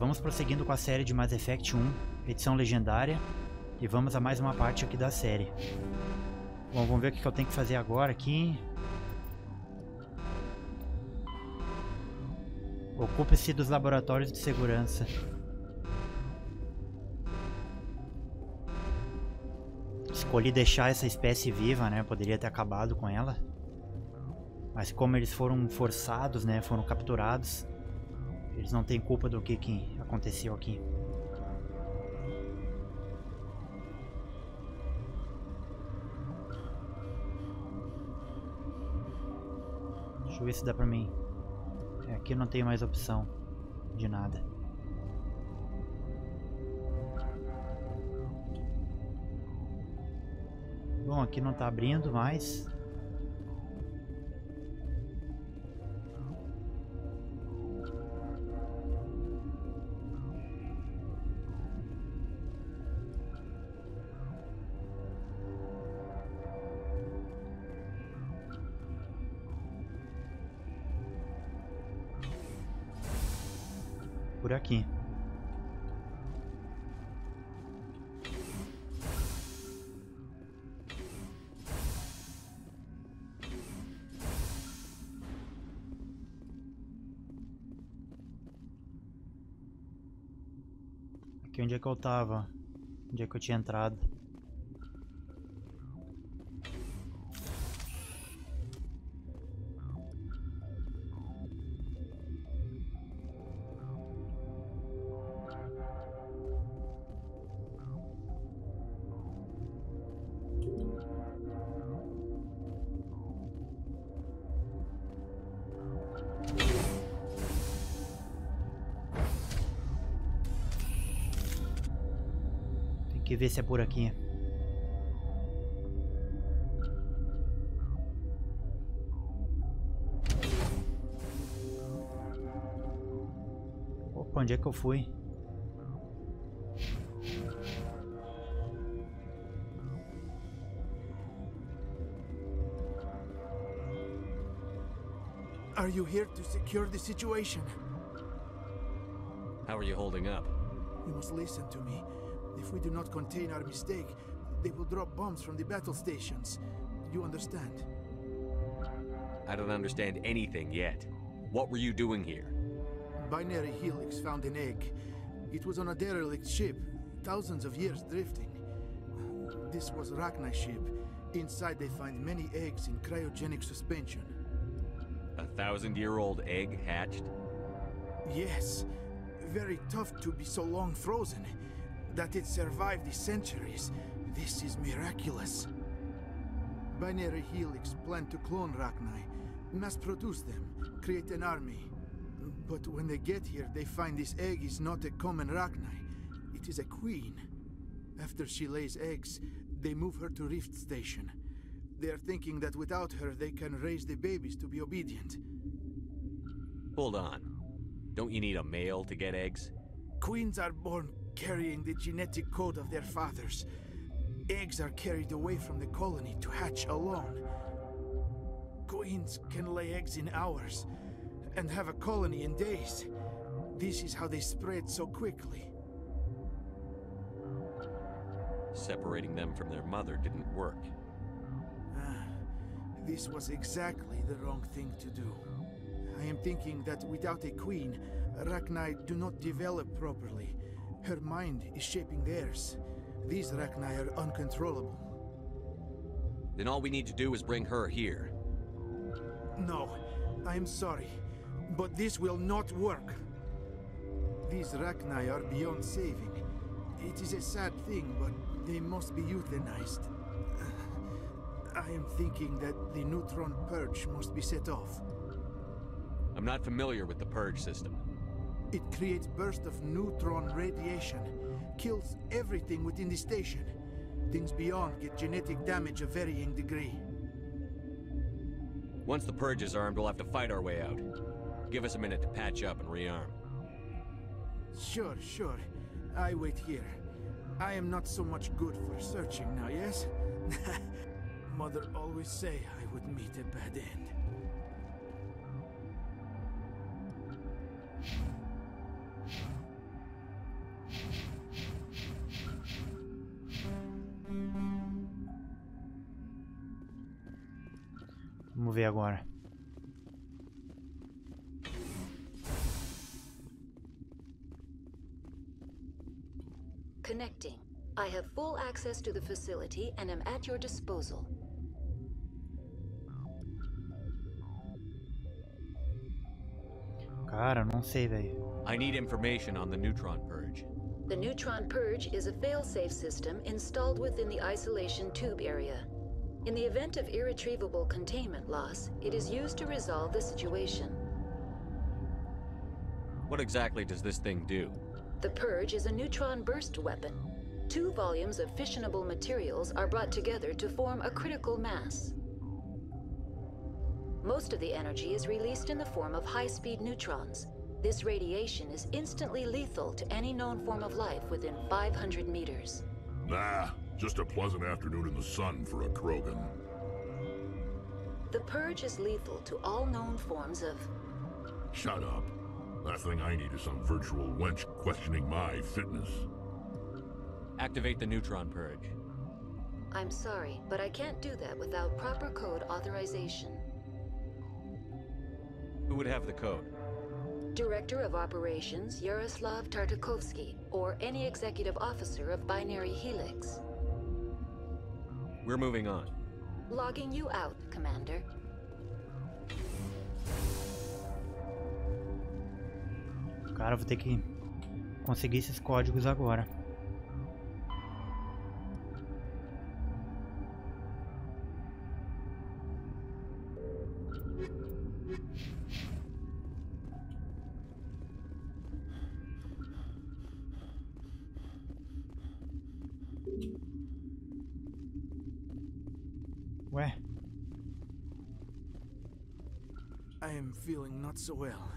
Vamos prosseguindo com a série de Mass Effect 1, edição legendária, e vamos a mais uma parte aqui da série. Bom, vamos ver o que eu tenho que fazer agora aqui. Ocupe-se dos laboratórios de segurança. Escolhi deixar essa espécie viva, né? Poderia ter acabado com ela. Mas como eles foram forçados, né? Foram capturados. Eles não têm culpa do que, que aconteceu aqui. Deixa eu ver se dá pra mim. É, aqui eu não tenho mais opção de nada. Bom, aqui não tá abrindo mais. aqui. Aqui onde é que eu tava? Onde é que eu tinha entrado? ver se é por aqui. Opa, onde é que eu fui? Are you here to secure the situation? How are you holding up? You must listen to me. If we do not contain our mistake, they will drop bombs from the battle stations. You understand? I don't understand anything yet. What were you doing here? Binary Helix found an egg. It was on a derelict ship, thousands of years drifting. This was Ragna's ship. Inside they find many eggs in cryogenic suspension. A thousand-year-old egg hatched? Yes. Very tough to be so long frozen. That it survived the centuries, this is miraculous. Binary Helix planned to clone Rachni, mass-produce them, create an army. But when they get here, they find this egg is not a common Rachni. It is a queen. After she lays eggs, they move her to Rift Station. They are thinking that without her, they can raise the babies to be obedient. Hold on. Don't you need a male to get eggs? Queens are born carrying the genetic code of their fathers. Eggs are carried away from the colony to hatch alone. Queens can lay eggs in hours, and have a colony in days. This is how they spread so quickly. Separating them from their mother didn't work. Ah, this was exactly the wrong thing to do. I am thinking that without a queen, Rachni do not develop properly, her mind is shaping theirs. These Rachni are uncontrollable. Then all we need to do is bring her here. No, I'm sorry, but this will not work. These Rachni are beyond saving. It is a sad thing, but they must be euthanized. I am thinking that the neutron purge must be set off. I'm not familiar with the purge system. It creates bursts of neutron radiation, kills everything within the station. Things beyond get genetic damage of varying degree. Once the Purge is armed, we'll have to fight our way out. Give us a minute to patch up and rearm. Sure, sure. I wait here. I am not so much good for searching now, yes? Mother always say I would meet a bad end. ver agora. Connecting. I have full access to the facility and am at your disposal. Cara, não sei, velho. I need information on the neutron purge. The neutron purge is a fail-safe system installed within the isolation tube area. In the event of irretrievable containment loss, it is used to resolve the situation. What exactly does this thing do? The Purge is a neutron burst weapon. Two volumes of fissionable materials are brought together to form a critical mass. Most of the energy is released in the form of high-speed neutrons. This radiation is instantly lethal to any known form of life within 500 meters. Nah, just a pleasant afternoon in the sun for a Krogan. The Purge is lethal to all known forms of... Shut up. Last thing I need is some virtual wench questioning my fitness. Activate the Neutron Purge. I'm sorry, but I can't do that without proper code authorization. Who would have the code? Director of Operations Yaroslav Tartakovsky, or any executive officer of Binary Helix. We're moving on. Logging you out, Commander. Cara, vou ter que conseguir esses códigos agora. I am feeling not so well.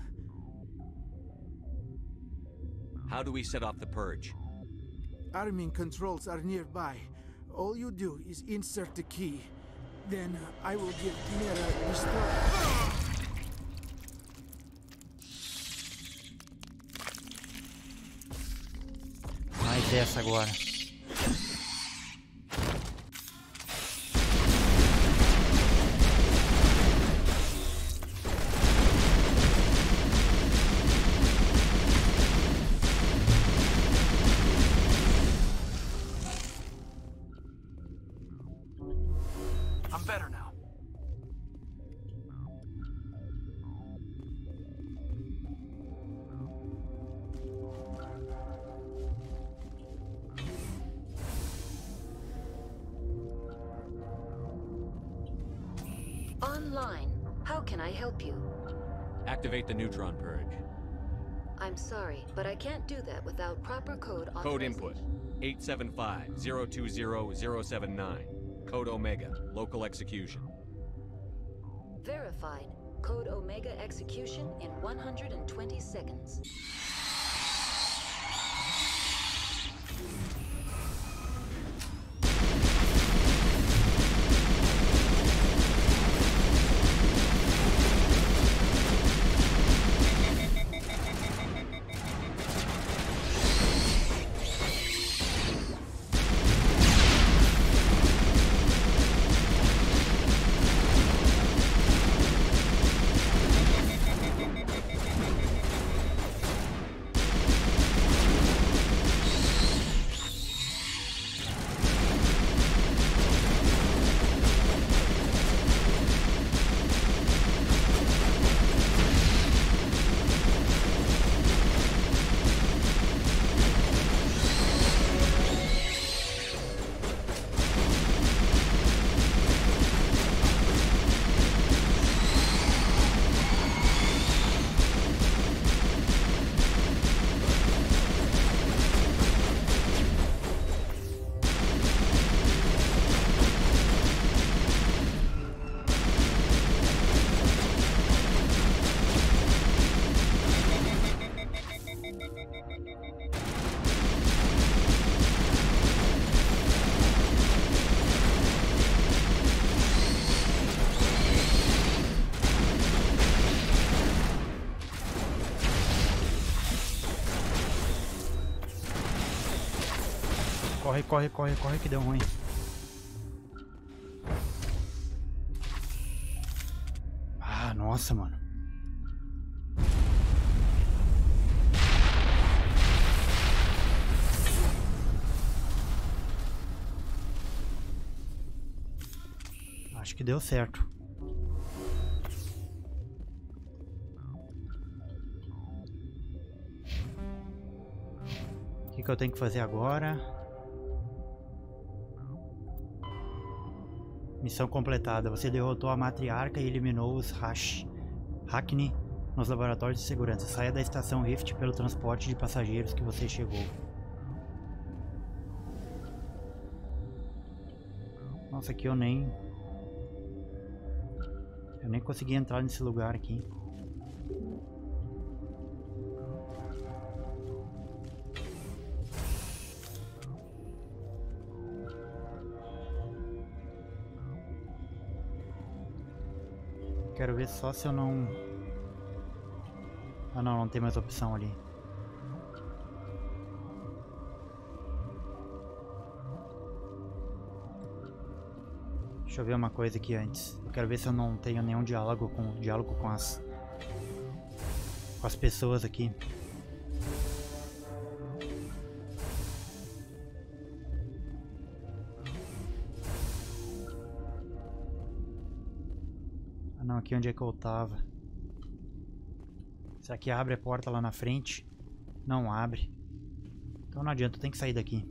How do we set off the purge? Arming controls are nearby. All you do is insert the key. Then uh, I will give Mira start. Vai dessa agora. input 875-020-079. Code Omega, local execution. Verified. Code Omega execution in 120 seconds. Corre, corre, corre, corre que deu ruim. Ah, nossa, mano. Acho que deu certo. O que, que eu tenho que fazer agora? Missão completada. Você derrotou a matriarca e eliminou os Hash. Hackney nos laboratórios de segurança. Saia da estação Rift pelo transporte de passageiros que você chegou. Nossa, aqui eu nem... Eu nem consegui entrar nesse lugar aqui. Quero ver só se eu não... Ah não, não tem mais opção ali. Deixa eu ver uma coisa aqui antes. Eu quero ver se eu não tenho nenhum diálogo com, diálogo com as... Com as pessoas aqui. aqui onde é que eu tava. Será que abre a porta lá na frente? Não abre. Então não adianta, tem que sair daqui.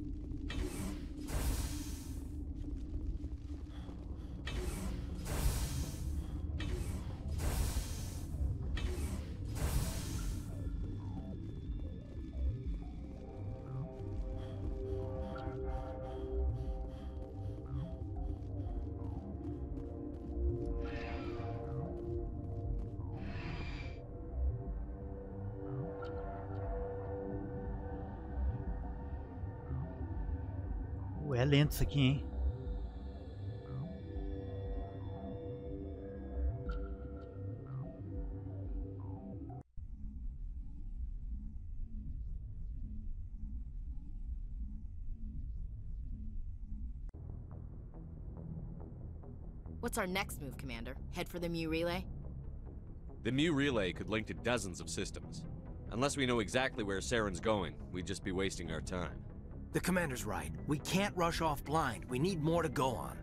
é lento isso aqui, hein? What's our next move, Commander? Head for the Mu Relay? The Mu Relay could link to dozens of systems. Unless we know exactly where Saren's going, we'd just be wasting our time. The commander's right. We can't rush off blind. We need more to go on.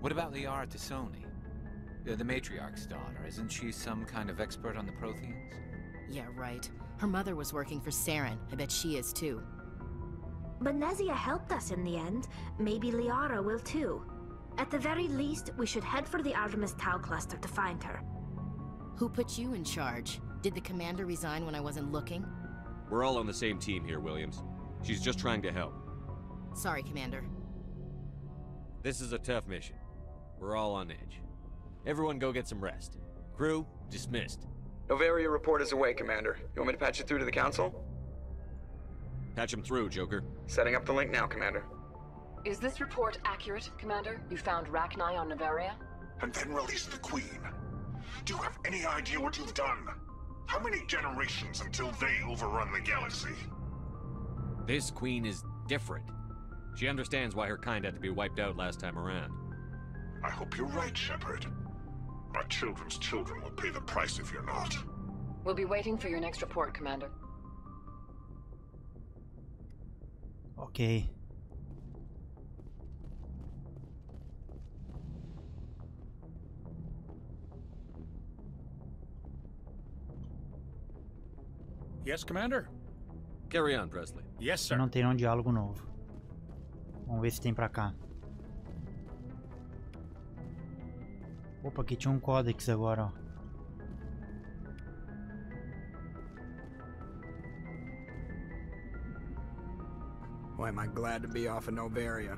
What about Liara T'Soni? The, the matriarch's daughter. Isn't she some kind of expert on the Protheans? Yeah, right. Her mother was working for Saren. I bet she is too. But Nezia helped us in the end. Maybe Liara will too. At the very least, we should head for the Artemis Tau cluster to find her. Who put you in charge? Did the commander resign when I wasn't looking? We're all on the same team here, Williams. She's just trying to help. Sorry, Commander. This is a tough mission. We're all on edge. Everyone go get some rest. Crew, dismissed. Noveria report is away, Commander. You want me to patch it through to the Council? Patch him through, Joker. Setting up the link now, Commander. Is this report accurate, Commander? You found Rachni on Noveria? And then released the Queen. Do you have any idea what you've done? How many generations until they overrun the galaxy? This queen is different. She understands why her kind had to be wiped out last time around. I hope you're right, Shepard. My children's children will pay the price if you're not. We'll be waiting for your next report, Commander. Okay. Yes, Commander? Carry on, Pressly. Yes, sir. Não tem nenhum diálogo novo. Vamos ver se tem pra cá. Opa, aqui tinha um códex agora, ó. am I glad to be off of Noveria.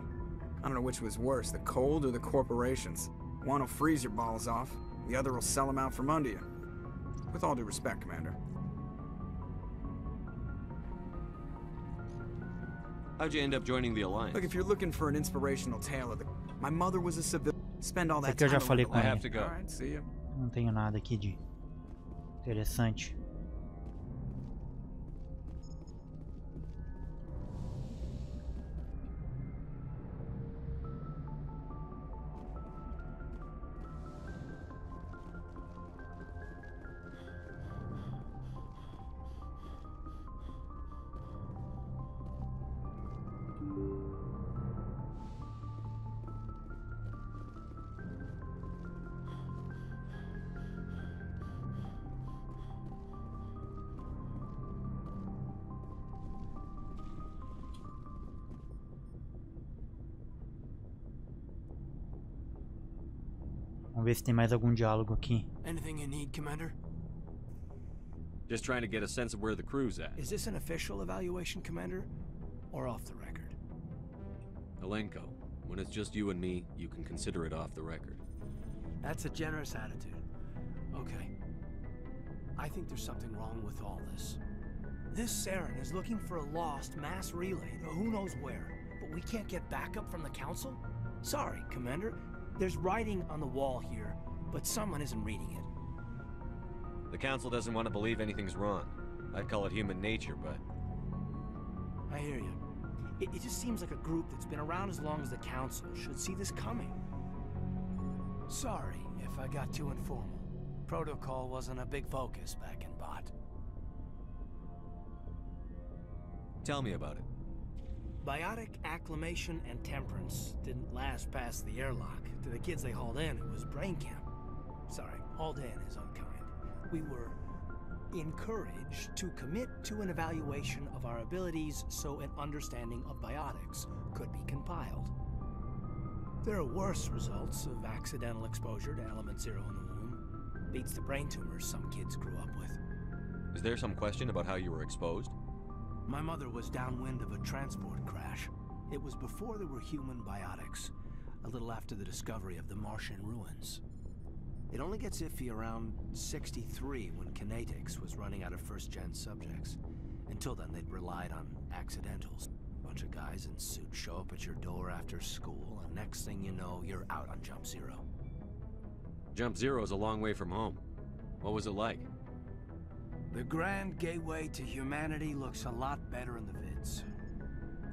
I don't know which was worse, the cold or the corporations. One will freeze your balls off, the other will sell them out from under you. With all due respect, Commander, How'd you end up joining the Alliance? Look, if you're looking for an inspirational tale of the... My mother was a civil... Spend all that time... Eu já falei com ele. Não tenho nada aqui de interessante. se tem mais algum diálogo aqui. Anything you need, Commander? Just trying to get a sense of where the crew's at. Is this an official evaluation, Commander? Or off the record? Alenko, when it's just you and me, you can consider it off the record. That's a generous attitude. Okay. I think there's something wrong with all this. This Saren is looking for a lost mass relay to who knows where, but we can't get backup from the Council? Sorry, Commander, there's writing on the wall here, but someone isn't reading it. The Council doesn't want to believe anything's wrong. I'd call it human nature, but... I hear you. It, it just seems like a group that's been around as long as the Council should see this coming. Sorry if I got too informal. Protocol wasn't a big focus back in BAaT. Tell me about it. Biotic acclimation and temperance didn't last past the airlock. To the kids they hauled in, it was brain camp. Sorry, hauled in is unkind. We were encouraged to commit to an evaluation of our abilities so an understanding of biotics could be compiled. There are worse results of accidental exposure to element zero in the womb. Beats the brain tumors some kids grew up with. Is there some question about how you were exposed? My mother was downwind of a transport crash. It was before there were human biotics, a little after the discovery of the Martian ruins. It only gets iffy around 63 when Conatix was running out of first-gen subjects. Until then, they'd relied on accidentals. Bunch of guys in suits show up at your door after school, and next thing you know, you're out on Jump Zero. Jump Zero is a long way from home. What was it like? The Grand Gateway to Humanity looks a lot better in the vids.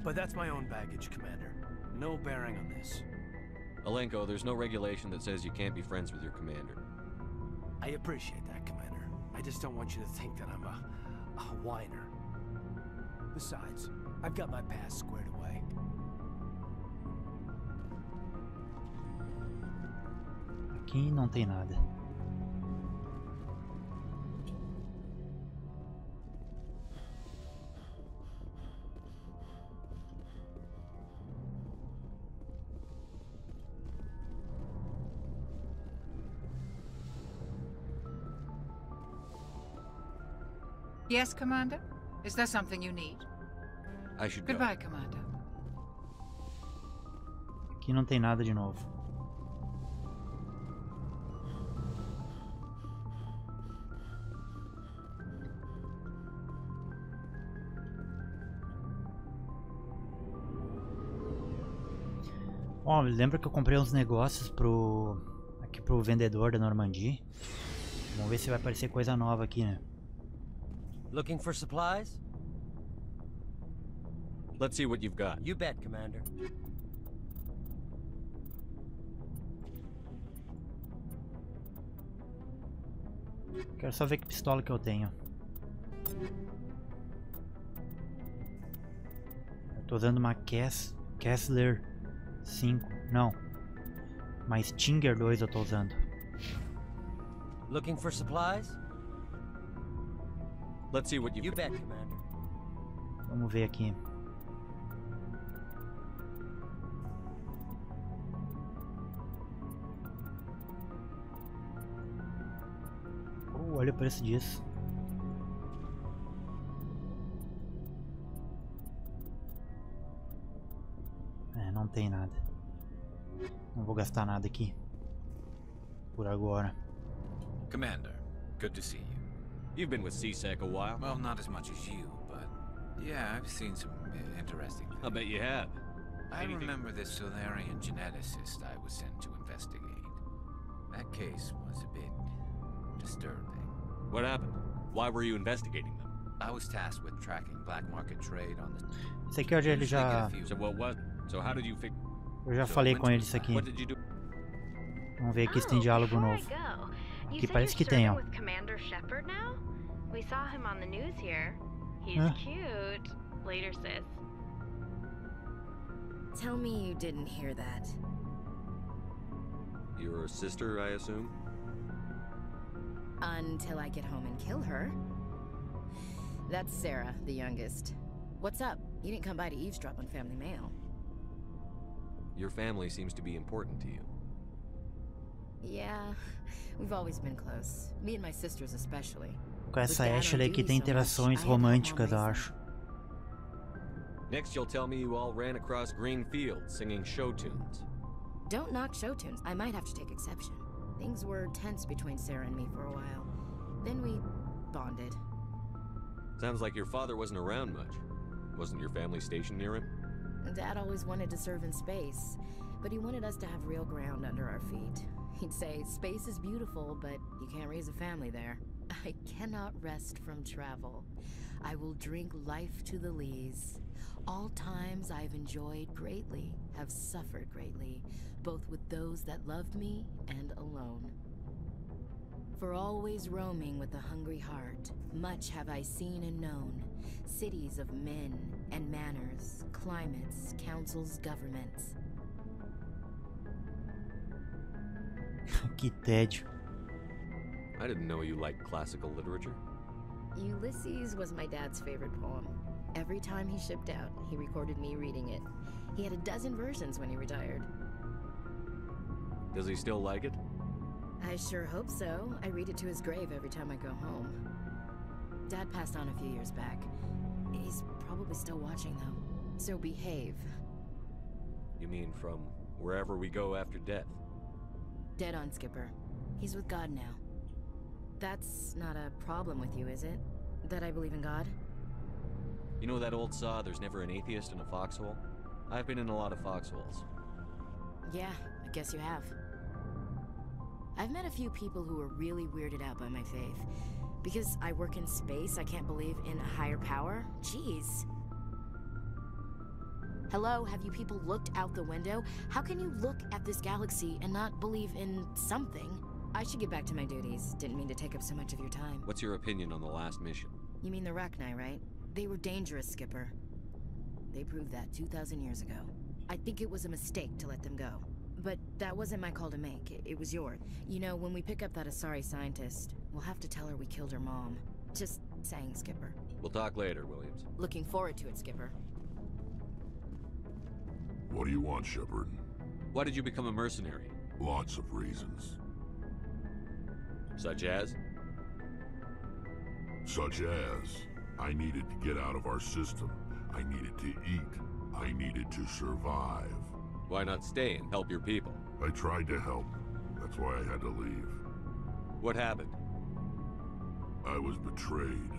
But that's my own baggage, Commander. No bearing on this. Alenko, there's no regulation that says you can't be friends with your commander. I appreciate that, Commander. I just don't want you to think that I'm a... a whiner. Besides, I've got my past squared away. Aqui não tem nada. Yes, Commander? Is there something you need? I should Goodbye, go. Commander. Aqui não tem nada de novo. Ó, oh, lembra que eu comprei uns negócios pro aqui pro vendedor da Normandia? Vamos ver se vai aparecer coisa nova aqui, né? Looking for supplies? Let's see what you've got. You bet, Commander. Quero só ver que pistola que eu tenho. Eu tô usando uma Kess, Kessler 5. Não. Uma Stinger 2 eu tô usando. Looking for supplies? Let's see what you bet, Commander. Vamos ver aqui. olha o preço disso. É, não tem nada. Não vou gastar nada aqui. Por agora. Commander, good to see you. You've been with C-Sec a while. Well, not as much as you, but... Yeah, I've seen some interesting things. I bet you have. I remember this Salarian geneticist I was sent to investigate. That case was a bit... disturbing. What happened? Why were you investigating them? I was tasked with tracking black market trade on the... Isso aqui eu Ele já... So what was... So how did you fix... Eu já falei com ele isso aqui. Vamos ver aqui se tem diálogo novo. Aqui parece que tem, ó. We saw him on the news here. He's huh? cute. Later, sis. Tell me you didn't hear that. Your sister, I assume? Until I get home and kill her. That's Sarah, the youngest. What's up? You didn't come by to eavesdrop on Family Mail. Your family seems to be important to you. Yeah, we've always been close. Me and my sisters especially com essa Ashley que tem interações românticas, eu acho. Next you'll tell me you all ran across green fields singing show tunes. Don't knock show tunes. I might have to take exception. Things were tense between Sarah and me for a while. Then we bonded. Sounds like your father wasn't around much. Wasn't your family stationed near him? Dad always wanted to serve in space, but he wanted us to have real ground under our feet. He'd say, space is beautiful, but you can't raise a family there. I cannot rest from travel. I will drink life to the lees. All times I've enjoyed greatly have suffered greatly, both with those that loved me and alone. For always roaming with a hungry heart, much have I seen and known, cities of men and manners, climates, councils, governments. que tédio. I didn't know you liked classical literature. Ulysses was my dad's favorite poem. Every time he shipped out, he recorded me reading it. He had a dozen versions when he retired. Does he still like it? I sure hope so. I read it to his grave every time I go home. Dad passed on a few years back. He's probably still watching, though. So behave. You mean from wherever we go after death? Dead on, Skipper. He's with God now. That's not a problem with you, is it? That I believe in God? You know that old saw, there's never an atheist in a foxhole? I've been in a lot of foxholes. Yeah, I guess you have. I've met a few people who were really weirded out by my faith. Because I work in space, I can't believe in a higher power? Jeez. Hello, have you people looked out the window? How can you look at this galaxy and not believe in something? I should get back to my duties. Didn't mean to take up so much of your time. What's your opinion on the last mission? You mean the Rachni, right? They were dangerous, Skipper. They proved that 2,000 years ago. I think it was a mistake to let them go. But that wasn't my call to make. It, it was yours. You know, when we pick up that Asari scientist, we'll have to tell her we killed her mom. Just saying, Skipper. We'll talk later, Williams. Looking forward to it, Skipper. What do you want, Shepard? Why did you become a mercenary? Lots of reasons. Such as? Such as, I needed to get out of our system. I needed to eat. I needed to survive. Why not stay and help your people? I tried to help. That's why I had to leave. What happened? I was betrayed.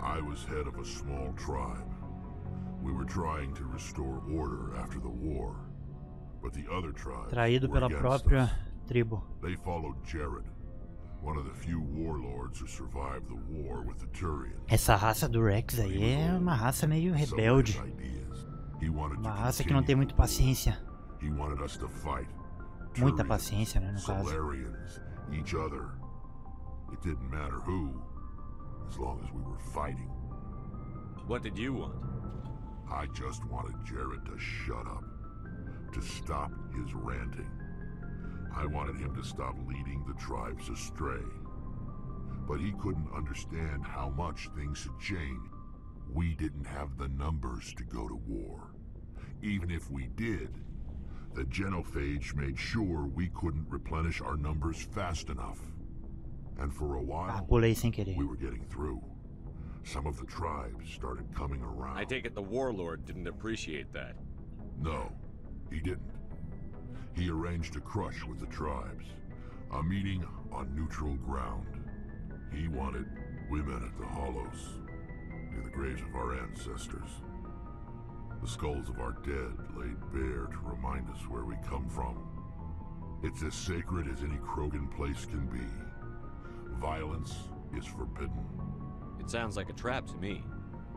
I was head of a small tribe. We were trying to restore order after the war, but the other tribes Traído pela própria us. tribo. They followed Jared, one of the few warlords who survived the war with the Turians. Essa raça do Rex aí é uma raça meio rebelde. Uma raça que não tem muito paciência. Muita paciência, né, no caso. each other. It didn't matter who, as long as we were fighting. What did you want? I just wanted Jared to shut up, to stop his ranting. I wanted him to stop leading the tribes astray. But he couldn't understand how much things had changed. We didn't have the numbers to go to war. Even if we did, the genophage made sure we couldn't replenish our numbers fast enough. And for a while, ah, we were getting through. Some of the tribes started coming around. I take it the warlord didn't appreciate that. No, he didn't. He arranged a crush with the tribes, a meeting on neutral ground. He wanted women at the hollows, near the graves of our ancestors. The skulls of our dead laid bare to remind us where we come from. It's as sacred as any Krogan place can be. Violence is forbidden. It sounds like a trap to me.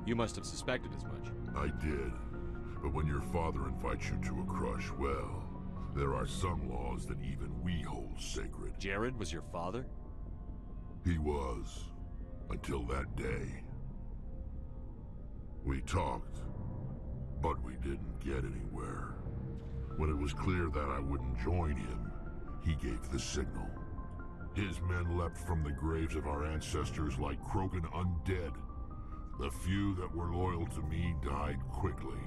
You must have suspected as much. I did. But when your father invites you to a crush, well, there are some laws that even we hold sacred. Jarrod was your father? He was. Until that day. We talked, but we didn't get anywhere. When it was clear that I wouldn't join him, he gave the signal. His men leapt from the graves of our ancestors like Krogan undead. The few that were loyal to me died quickly.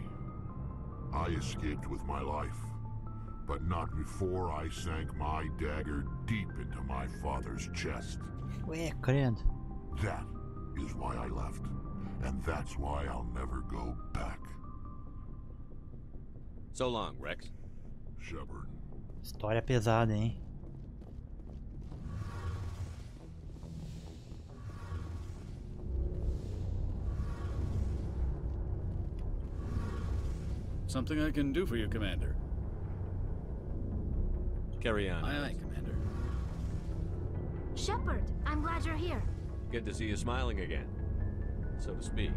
I escaped with my life but not before I sank my dagger deep into my father's chest. Where grand. That is why I left, and that's why I'll never go back. So long, Wrex. Shepard. História pesada, hein? Something I can do for you, Commander. Carry on. Aye, aye, Commander. Shepard, I'm glad you're here. Good to see you smiling again, so to speak.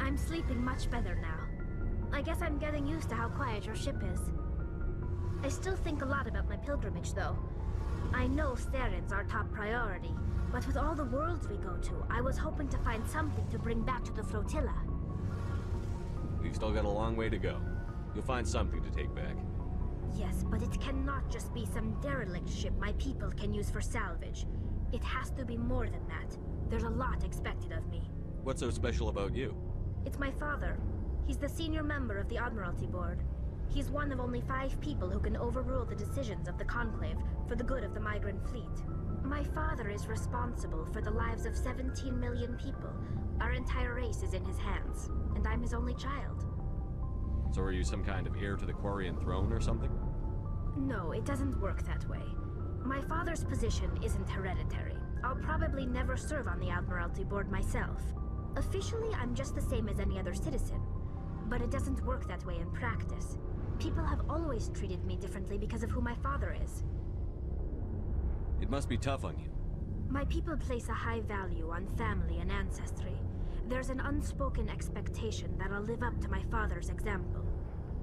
I'm sleeping much better now. I guess I'm getting used to how quiet your ship is. I still think a lot about my pilgrimage, though. I know Saren's our top priority, but with all the worlds we go to, I was hoping to find something to bring back to the flotilla. We've still got a long way to go. You'll find something to take back. Yes, but it cannot just be some derelict ship my people can use for salvage. It has to be more than that. There's a lot expected of me. What's so special about you? It's my father. He's the senior member of the Admiralty Board. He's one of only five people who can overrule the decisions of the Conclave for the good of the migrant fleet. My father is responsible for the lives of 17 million people. Our entire race is in his hands, and I'm his only child. So are you some kind of heir to the Quarian throne or something? No, it doesn't work that way. My father's position isn't hereditary. I'll probably never serve on the Admiralty Board myself. Officially, I'm just the same as any other citizen. But it doesn't work that way in practice. People have always treated me differently because of who my father is. It must be tough on you. My people place a high value on family and ancestry. There's an unspoken expectation that I'll live up to my father's example.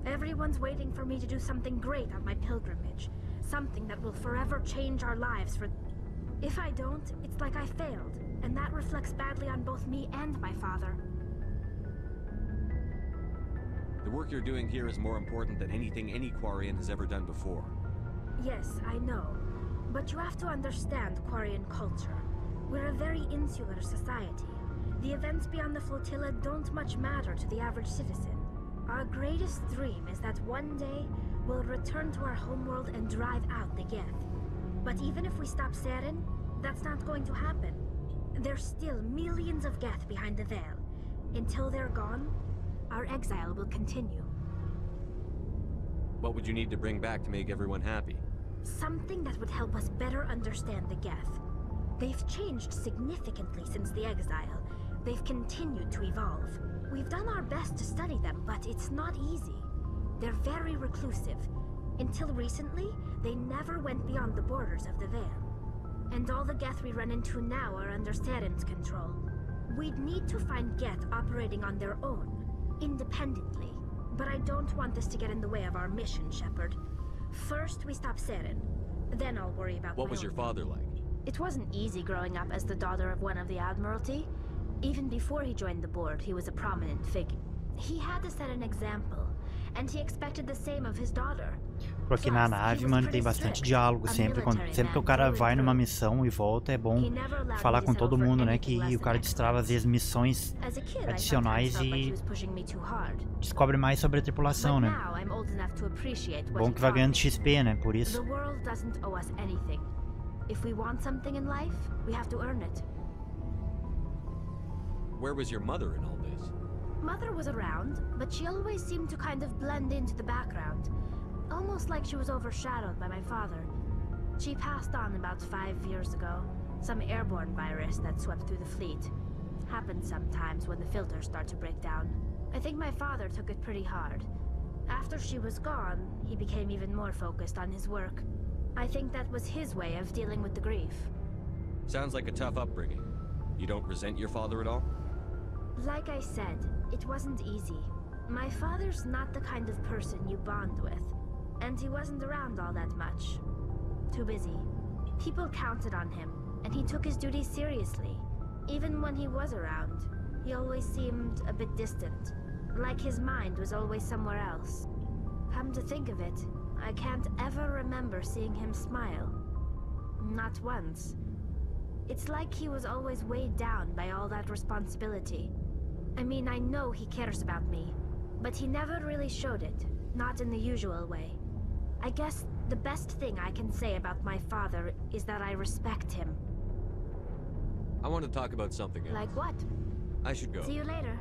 Everyone's waiting for me to do something great on my pilgrimage. Something that will forever change our lives for... If I don't, it's like I failed, and that reflects badly on both me and my father. The work you're doing here is more important than anything any Quarian has ever done before. Yes, I know. But you have to understand Quarian culture. We're a very insular society. The events beyond the flotilla don't much matter to the average citizen. Our greatest dream is that one day, we'll return to our homeworld and drive out the Geth. But even if we stop Saren, that's not going to happen. There's still millions of Geth behind the veil. Until they're gone, our exile will continue. What would you need to bring back to make everyone happy? Something that would help us better understand the Geth. They've changed significantly since the exile. They've continued to evolve. We've done our best to study them, but it's not easy. They're very reclusive. Until recently, they never went beyond the borders of the Veil. And all the Geth we run into now are under Saren's control. We'd need to find Geth operating on their own, independently. But I don't want this to get in the way of our mission, Shepard. First, we stop Saren. Then I'll worry about What was your father like? It wasn't easy growing up as the daughter of one of the Admiralty. Even before he joined the board, he was a prominent figure. He had to set an example, and he expected the same of his daughter. Porque na nave, mano, tem bastante diálogo sempre. Quando, sempre que o cara vai numa missão e volta, é bom falar com todo mundo, né? Que o cara destrava, às vezes, missões adicionais e descobre mais sobre a tripulação, né? Bom que vai ganhando XP, né? Por isso. O mundo não nos deve nada. Se queremos algo na vida, temos que ganhar. Where was your mother in all this? Mother was around, but she always seemed to kind of blend into the background. Almost like she was overshadowed by my father. She passed on about five years ago. Some airborne virus that swept through the fleet. Happens sometimes when the filters start to break down. I think my father took it pretty hard. After she was gone, he became even more focused on his work. I think that was his way of dealing with the grief. Sounds like a tough upbringing. You don't resent your father at all? Like I said, it wasn't easy. My father's not the kind of person you bond with, and he wasn't around all that much. Too busy. People counted on him, and he took his duties seriously. Even when he was around, he always seemed a bit distant, like his mind was always somewhere else. Come to think of it, I can't ever remember seeing him smile. Not once. It's like he was always weighed down by all that responsibility. I mean, I know he cares about me, but he never really showed it, not in the usual way. I guess the best thing I can say about my father is that I respect him. I want to talk about something else. Like what? I should go. See you later.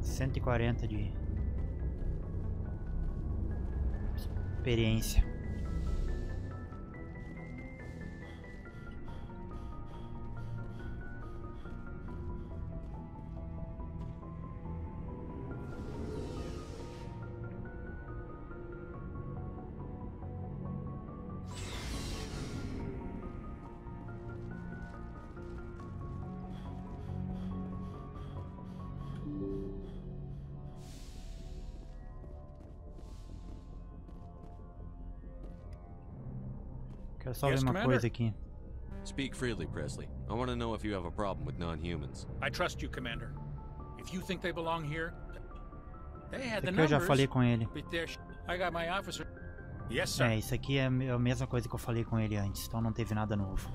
140 de experiência. Quero só yes, uma Commander? coisa aqui. Speak freely, Presley. I want to know if you have a problem with non-humans. I trust you, Commander. If you think they belong here, they had the numbers. Eu já falei com ele. I got my officer. Yes, sir. É, isso aqui é a mesma coisa que eu falei com ele antes, então não teve nada novo.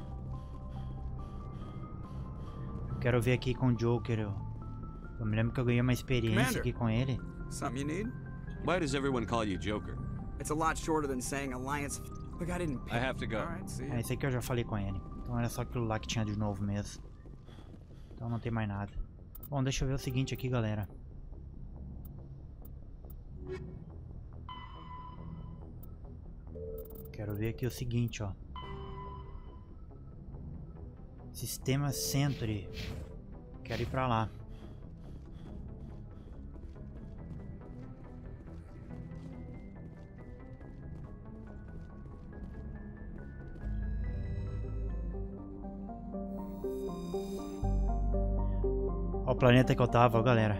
quero ver aqui com o Joker. Eu, eu me lembro que eu ganhei uma experiência Commander, aqui com ele. Why does everyone call you Joker? It's a lot shorter than saying Alliance eu I que have to go. É, esse aqui eu já falei com ele. Então era só aquilo lá que tinha de novo mesmo. Então não tem mais nada. Bom, deixa eu ver o seguinte aqui, galera. Quero ver aqui o seguinte, ó. Sistema Sentry. Quero ir pra lá. planeta que eu tava, galera.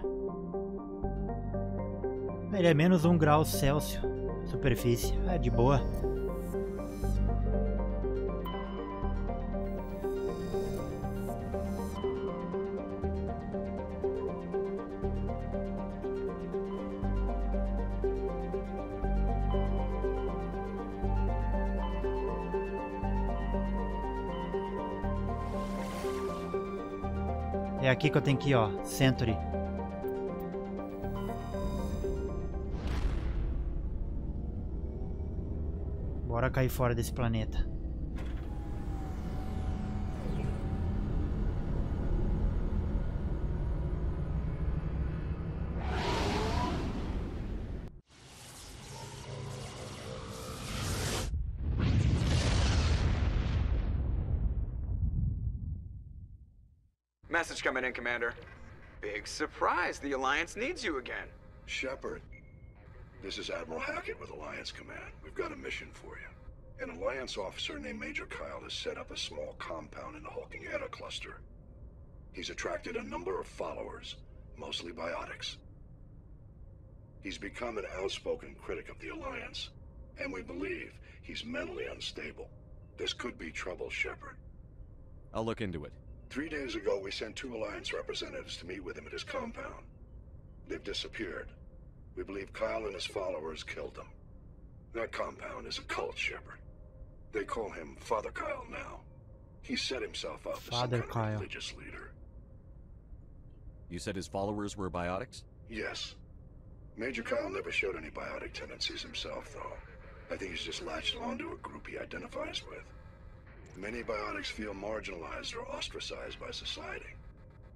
Ele é menos um grau Celsius. Superfície. É de boa. aqui que eu tenho que ir, ó. Century. Bora cair fora desse planeta. Message coming in, Commander. Big surprise, the Alliance needs you again. Shepard, this is Admiral Hackett with Alliance Command. We've got a mission for you. An Alliance officer named Major Kyle has set up a small compound in the Hawking Eta cluster. He's attracted a number of followers, mostly biotics. He's become an outspoken critic of the Alliance, and we believe he's mentally unstable. This could be trouble, Shepard. I'll look into it. Three days ago, we sent two Alliance representatives to meet with him at his compound. They've disappeared. We believe Kyle and his followers killed them. That compound is a cult, Shepard. They call him Father Kyle now. He set himself up Father as some kind Kyle. of religious leader. You said his followers were biotics? Yes. Major Kyle never showed any biotic tendencies himself, though. I think he's just latched onto a group he identifies with. Many biotics feel marginalized or ostracized by society.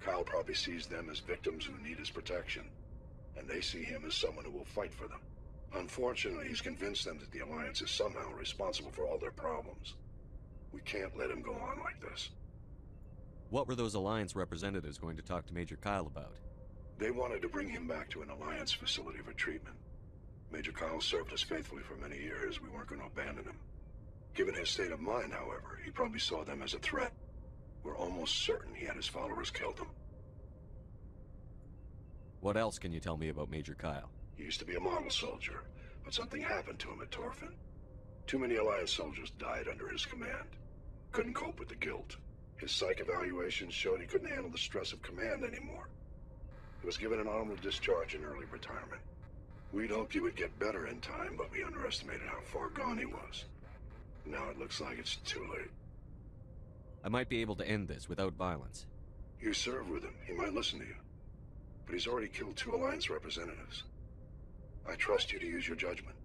Kyle probably sees them as victims who need his protection, and they see him as someone who will fight for them. Unfortunately, he's convinced them that the Alliance is somehow responsible for all their problems. We can't let him go on like this. What were those Alliance representatives going to talk to Major Kyle about? They wanted to bring him back to an Alliance facility for treatment. Major Kyle served us faithfully for many years. We weren't going to abandon him. Given his state of mind, however, he probably saw them as a threat. We're almost certain he had his followers killed them. What else can you tell me about Major Kyle? He used to be a model soldier, but something happened to him at Torfan. Too many Alliance soldiers died under his command. Couldn't cope with the guilt. His psych evaluation showed he couldn't handle the stress of command anymore. He was given an honorable discharge and early retirement. We'd hoped he would get better in time, but we underestimated how far gone he was. Now it looks like it's too late. I might be able to end this without violence. You served with him. He might listen to you. But he's already killed two Alliance representatives. I trust you to use your judgment.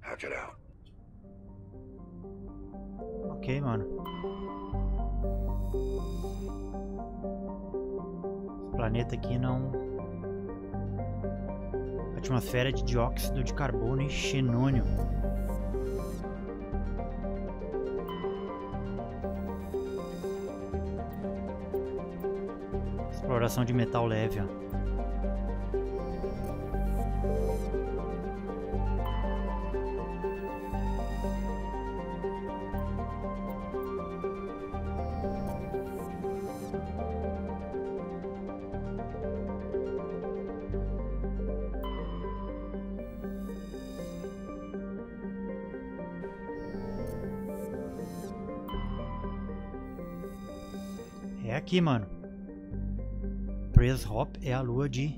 Hackett out. Okay, man. Planeta aqui não. Atmosfera de dióxido de carbono e xenônio. Exploração de metal leve, ó. É aqui, mano lua de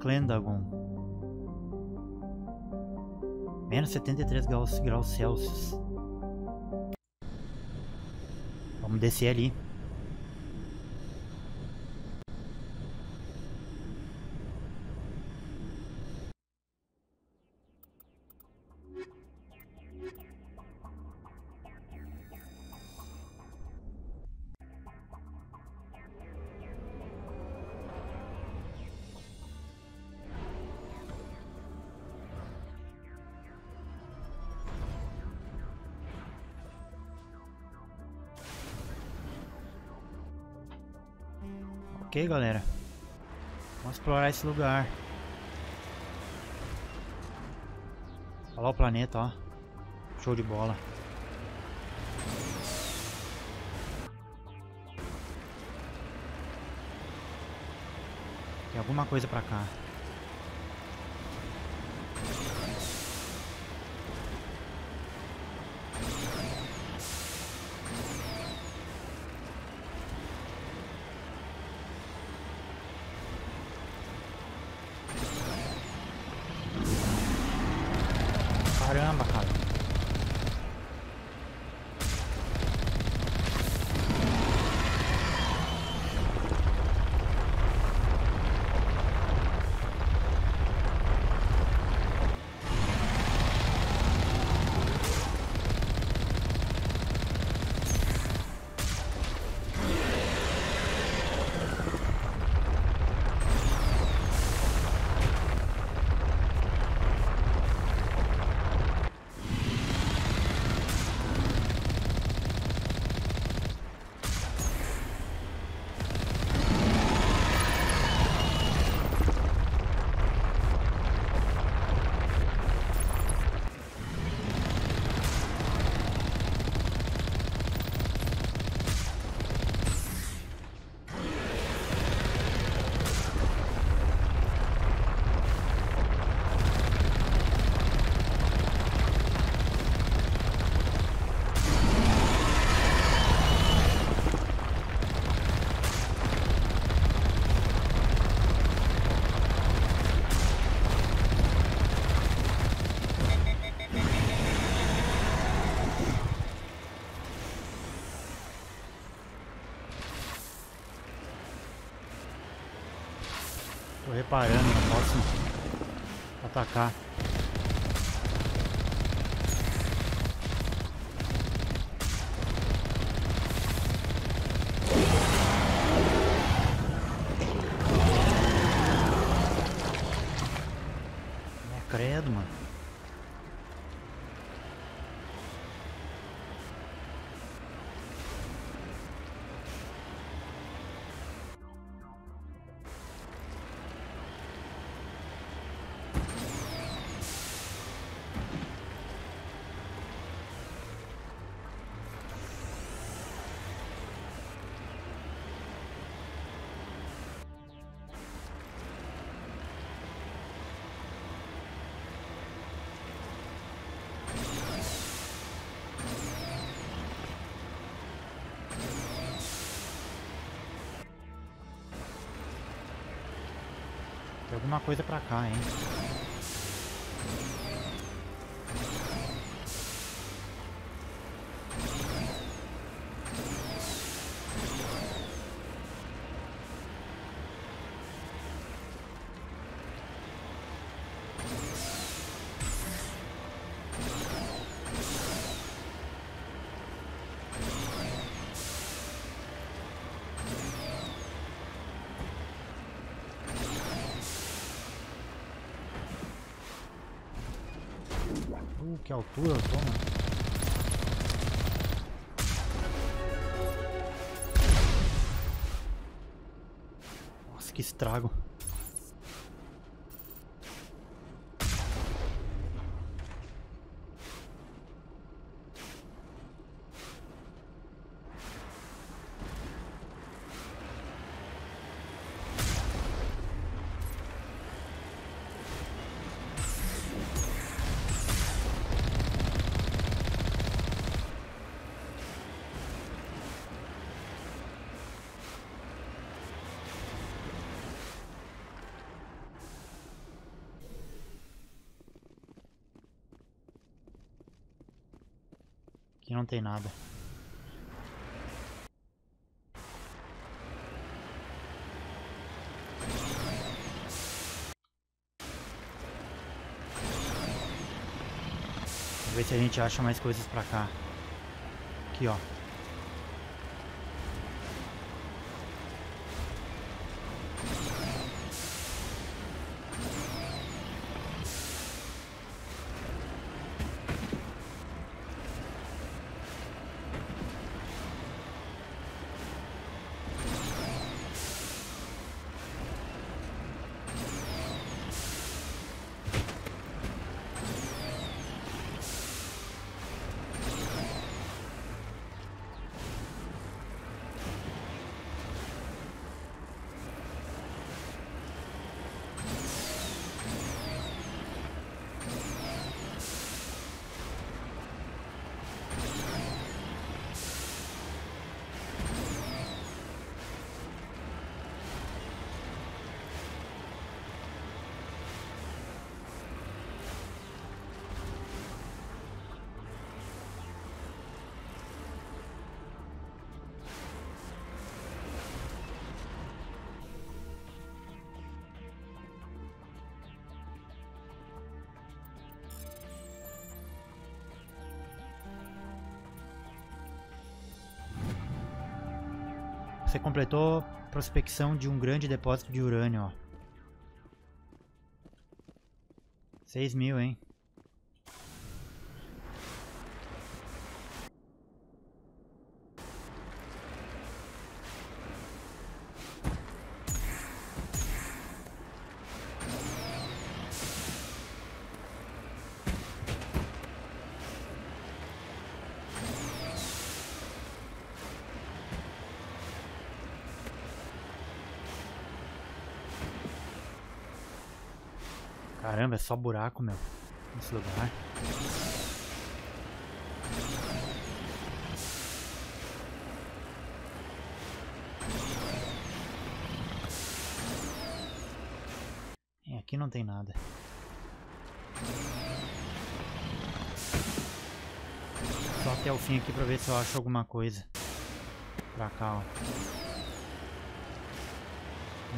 Clendagon. Menos 73 graus, graus Celsius. Vamos descer ali. galera. Vamos explorar esse lugar. Olha lá o planeta, ó. Show de bola. Tem alguma coisa pra cá. parando, não posso atacar. alguma coisa pra cá, hein? Uh, que altura eu tô, mano. Nossa, que estrago. não tem nada. Vamos ver se a gente acha mais coisas pra cá. Aqui, ó. Você completou prospecção de um grande depósito de urânio, ó. 6 mil, hein? só buraco, meu. Nesse lugar. É, aqui não tem nada. Só até o fim aqui pra ver se eu acho alguma coisa. Pra cá, ó.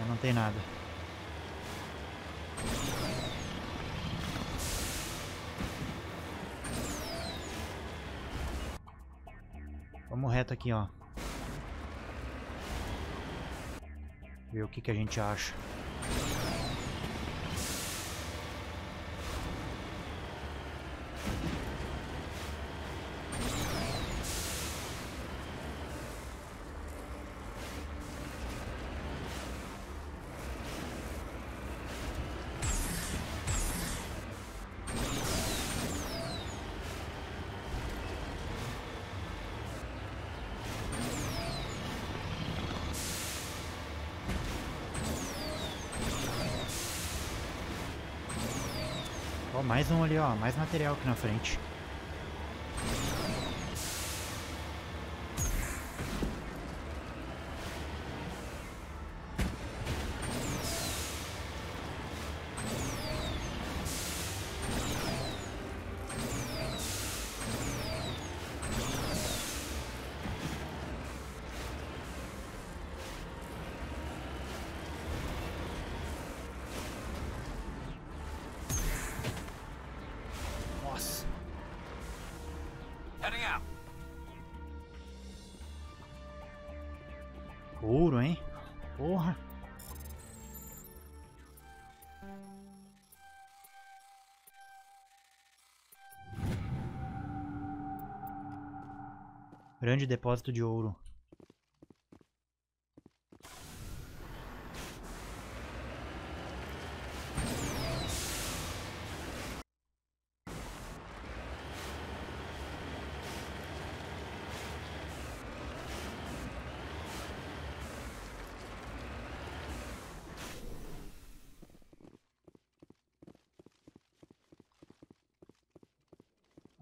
É, não tem nada. aqui, ó. Ver o que, que a gente acha. mais um ali, ó. Mais material aqui na frente. Grande depósito de ouro.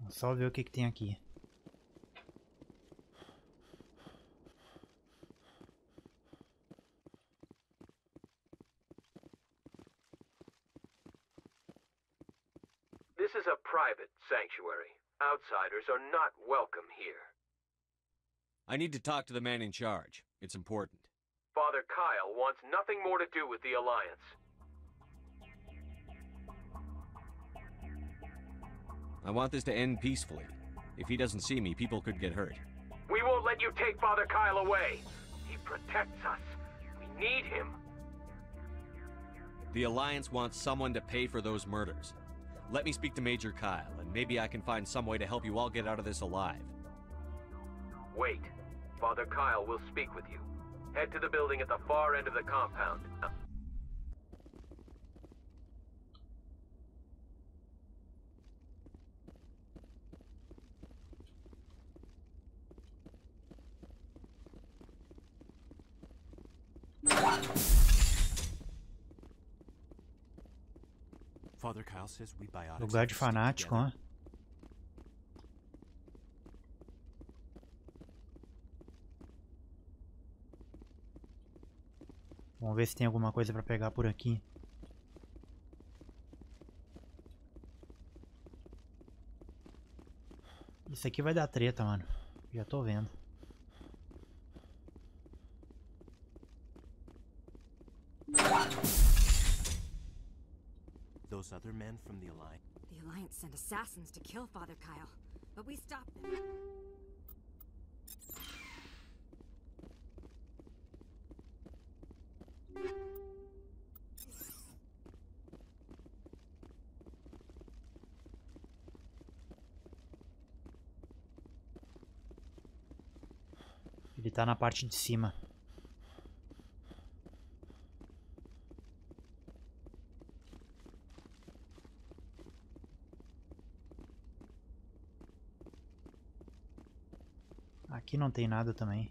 Só ver o que, que tem aqui. are not welcome here. I need to talk to the man in charge. It's important. Father Kyle wants nothing more to do with the Alliance. I want this to end peacefully. If he doesn't see me, people could get hurt. We won't let you take Father Kyle away! He protects us. We need him. The Alliance wants someone to pay for those murders. Let me speak to Major Kyle Maybe I can find some way to help you all get out of this alive. Wait. Father Kyle will speak with you. Head to the building at the far end of the compound. Father Kyle says we biotics. Lugar de fanático, huh? Vamos ver se tem alguma coisa pra pegar por aqui. Isso aqui vai dar treta, mano. Já tô vendo. Those other men from the Alliance. The Alliance sent assassins to kill Father Kyle, but we stopped them. tá na parte de cima. Aqui não tem nada também.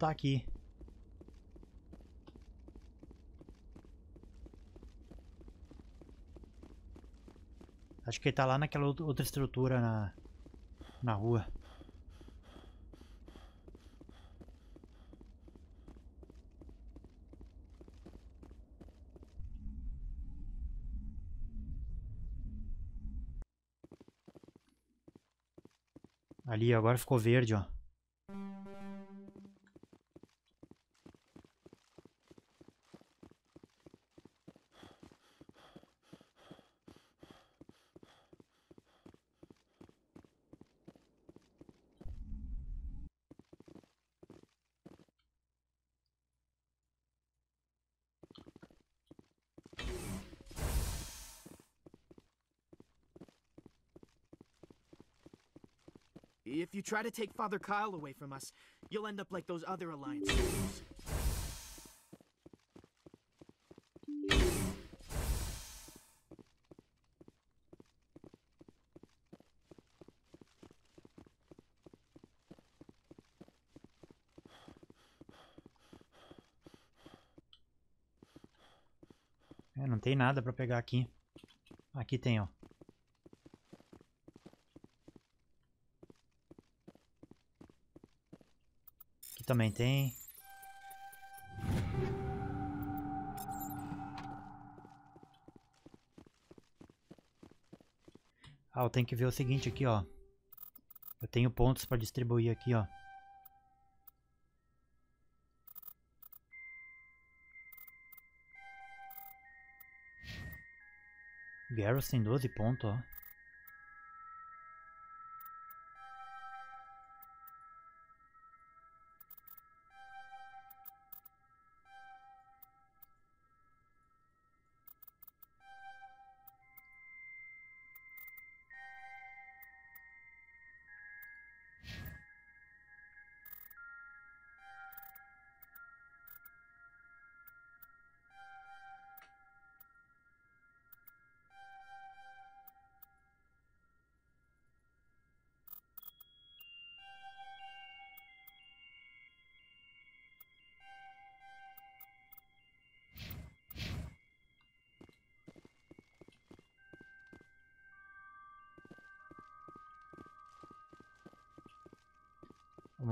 tá aqui. Acho que ele tá lá naquela outra estrutura na, na rua. Ali, agora ficou verde, ó. If you try to take Father Kyle away from us, you'll end up like those other alliances. É, não tem nada pra pegar aqui. Aqui tem, ó. também tem. Ah, eu tenho que ver o seguinte aqui, ó. Eu tenho pontos para distribuir aqui, ó. Garrus tem 12 pontos, ó.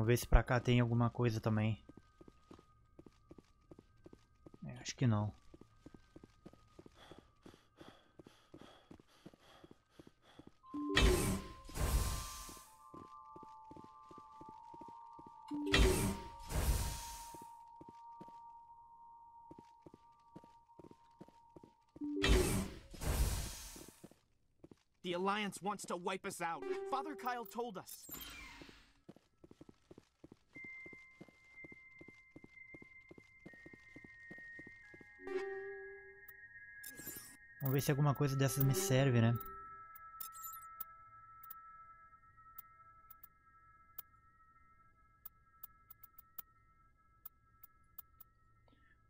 ver se pra cá tem alguma coisa também. É, acho que não. The Alliance wants to wipe us out. Father Kyle told us. Vamos ver se alguma coisa dessas me serve, né?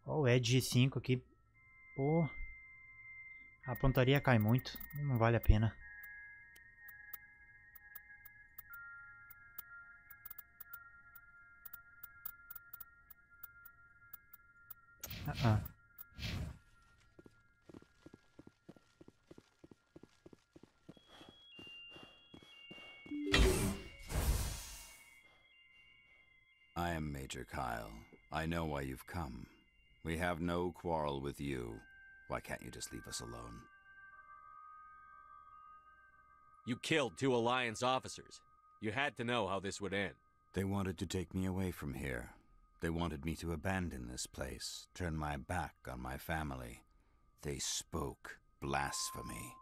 Ó, o Edge 5 aqui. Pô. A pontaria cai muito. Não vale a pena. Ah, ah. Major Kyle. I know why you've come. We have no quarrel with you. Why can't you just leave us alone? You killed two Alliance officers. You had to know how this would end. They wanted to take me away from here. They wanted me to abandon this place, turn my back on my family. They spoke blasphemy.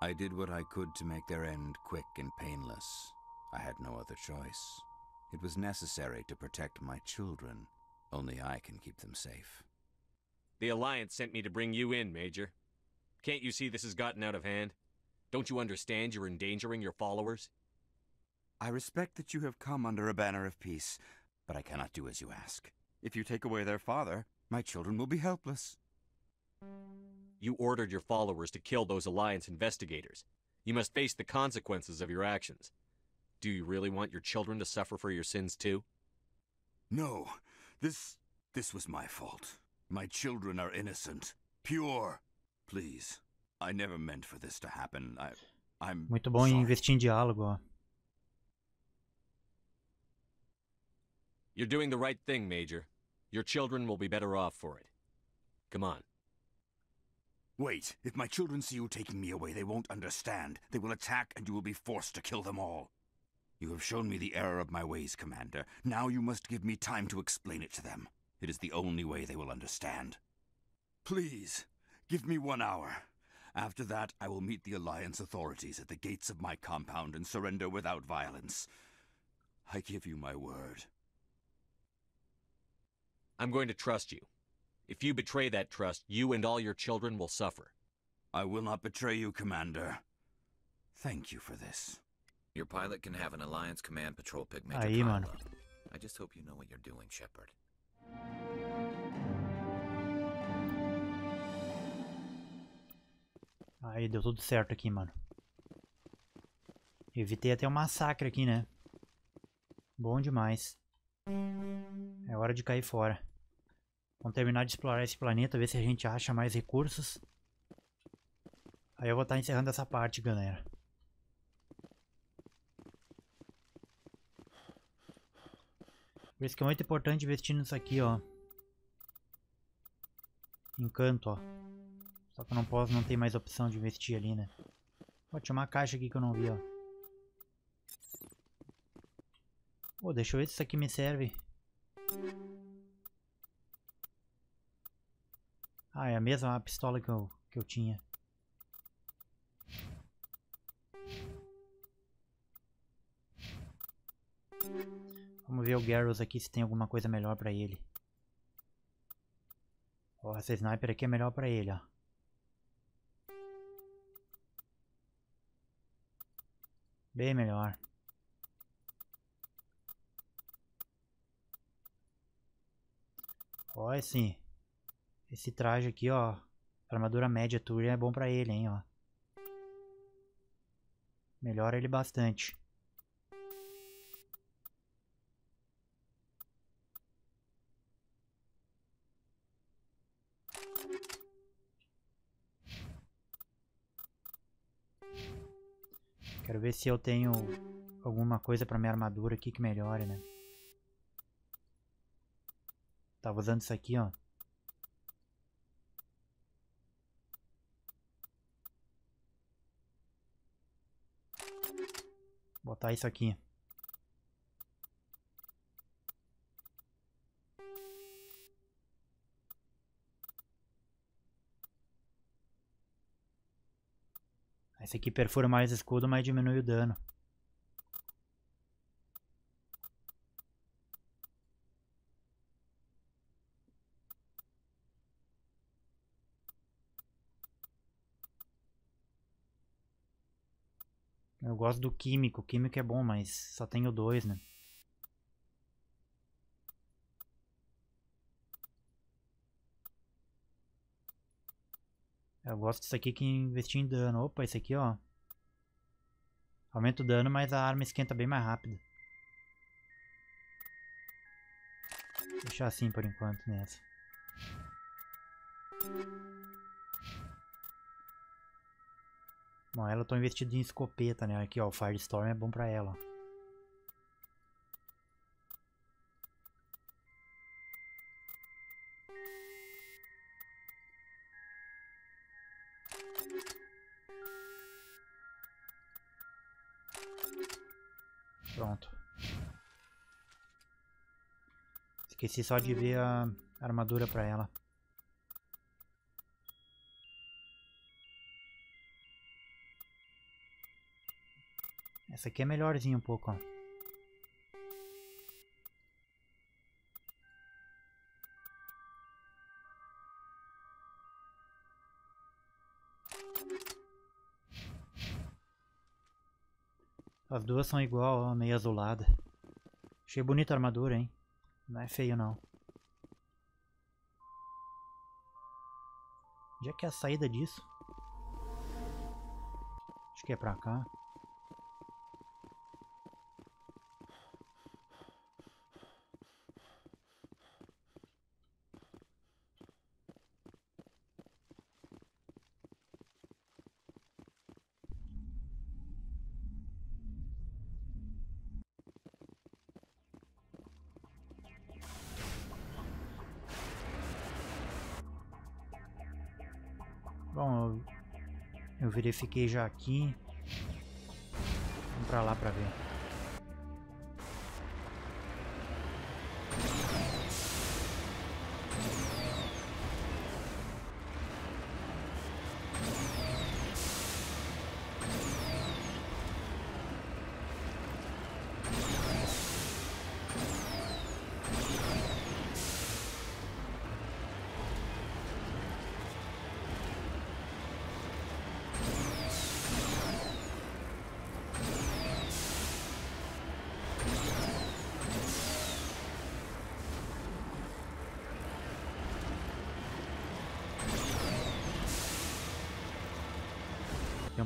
I did what I could to make their end quick and painless. I had no other choice. It was necessary to protect my children. Only I can keep them safe. The Alliance sent me to bring you in, Major. Can't you see this has gotten out of hand? Don't you understand you're endangering your followers? I respect that you have come under a banner of peace, but I cannot do as you ask. If you take away their father, my children will be helpless. You ordered your followers to kill those Alliance investigators. You must face the consequences of your actions. Do you really want your children to suffer for your sins too? No, this. this was my fault. My children are innocent, pure. Please, I never meant for this to happen. I, I'm. Muito bom sorry. investir em diálogo. Ó. You're doing the right thing, Major. Your children will be better off for it. Come on. Wait, if my children see you taking me away, they won't understand. They will attack and you will be forced to kill them all. You have shown me the error of my ways, Commander. Now you must give me time to explain it to them. It is the only way they will understand. Please, give me one hour. After that, I will meet the Alliance authorities at the gates of my compound and surrender without violence. I give you my word. I'm going to trust you. If you betray that trust, you and all your children will suffer. I will not betray you, Commander. Thank you for this. Your pilot can have an Alliance Command Patrol pick Major Aí, mano. I just hope you know what you're doing, Shepard. Aí, deu tudo certo aqui, mano. Evitei até um massacre aqui, né? Bom demais. É hora de cair fora. Vamos terminar de explorar esse planeta, ver se a gente acha mais recursos. Aí eu vou estar tá encerrando essa parte, galera. Por isso que é muito importante investir nisso aqui, ó. Encanto, ó. Só que eu não posso, não tem mais opção de investir ali, né? Pô, tinha uma caixa aqui que eu não vi, ó. Pô, deixa eu ver se isso aqui me serve. Ah, é a mesma pistola que eu, que eu tinha. Vamos ver o Garros aqui se tem alguma coisa melhor pra ele. Ó, essa sniper aqui é melhor pra ele, ó. Bem melhor. Ó, sim. esse traje aqui, ó. Armadura média Turian é bom pra ele, hein, ó. Melhora ele bastante. Quero ver se eu tenho alguma coisa pra minha armadura aqui que melhore, né? Tava usando isso aqui, ó. Botar isso aqui. Essa aqui perfura mais escudo, mas diminui o dano. Eu gosto do químico. O químico é bom, mas só tenho dois, né? Eu gosto disso aqui que investir em dano. Opa, esse aqui, ó. Aumenta o dano, mas a arma esquenta bem mais rápido. Vou deixar assim por enquanto nessa. Bom, ela eu tô investido em escopeta, né? Aqui, ó, o Firestorm é bom pra ela, ó. Esqueci só de uhum. ver a armadura pra ela. Essa aqui é melhorzinha um pouco, ó. As duas são igual, ó, meio azulada. Achei bonita a armadura, hein? Não é feio não. Onde é que é a saída disso? Acho que é pra cá. fiquei já aqui. Vamos pra lá pra ver.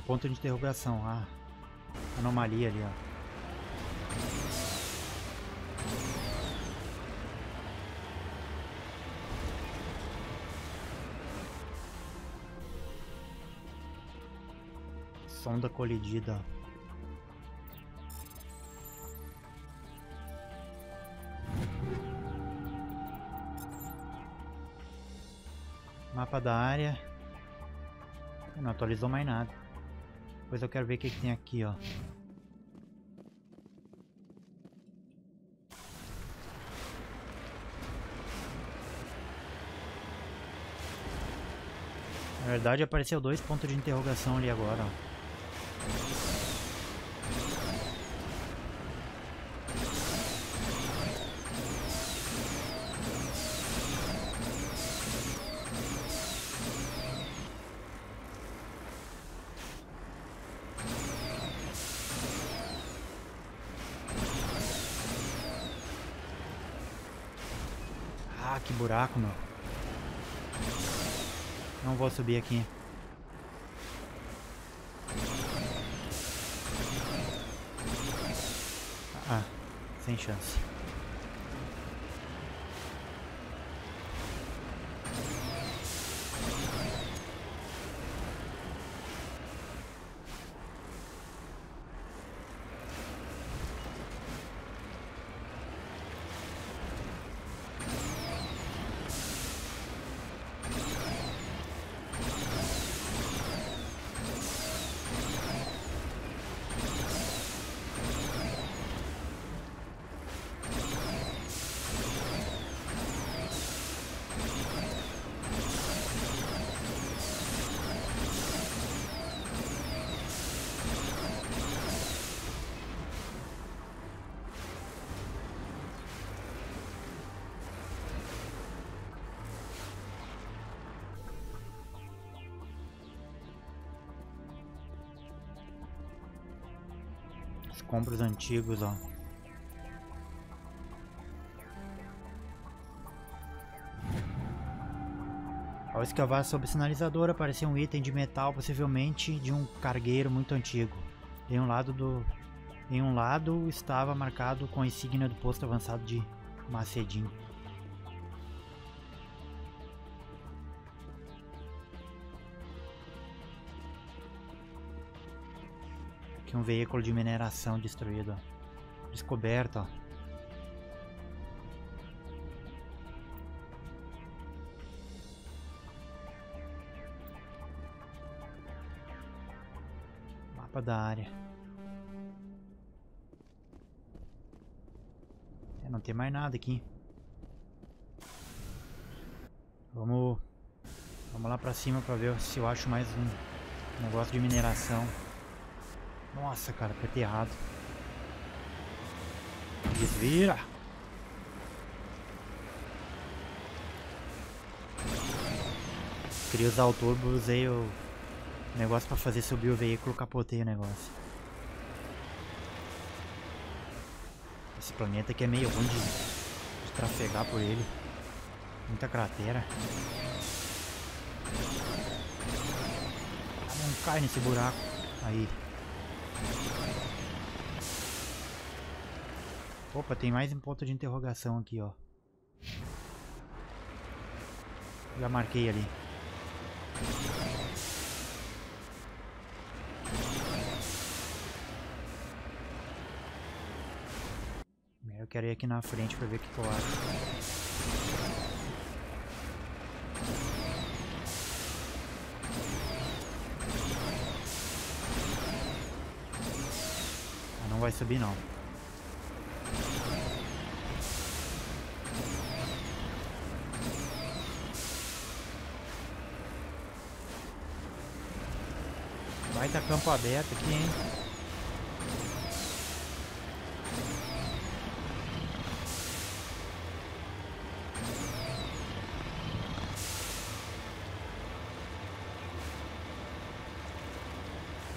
ponto de interrogação. Ah, anomalia ali, ó. sonda colidida. Mapa da área. Não atualizou mais nada. Depois eu quero ver o que, que tem aqui, ó. Na verdade apareceu dois pontos de interrogação ali agora, ó. subir aqui. Ah, ah sem chance. compras antigos, ó. Ao escavar sob sinalizador apareceu um item de metal, possivelmente de um cargueiro muito antigo. Em um lado do em um lado estava marcado com a insígnia do posto avançado de Macedinho. Aqui um veículo de mineração destruído. Descoberto, ó. Mapa da área. É, não tem mais nada aqui. Vamos, vamos lá pra cima pra ver se eu acho mais um negócio de mineração. Nossa, cara, apertei errado. Desvira. Queria usar o turbo, usei o negócio pra fazer subir o veículo, capotei o negócio. Esse planeta aqui é meio ruim de, de trafegar por ele. Muita cratera. Ah, não cai nesse buraco. Aí. Opa, tem mais um ponto de interrogação aqui, ó. Já marquei ali. Eu quero ir aqui na frente pra ver o que eu acho. vai subir não. Vai tá campo aberto aqui, hein?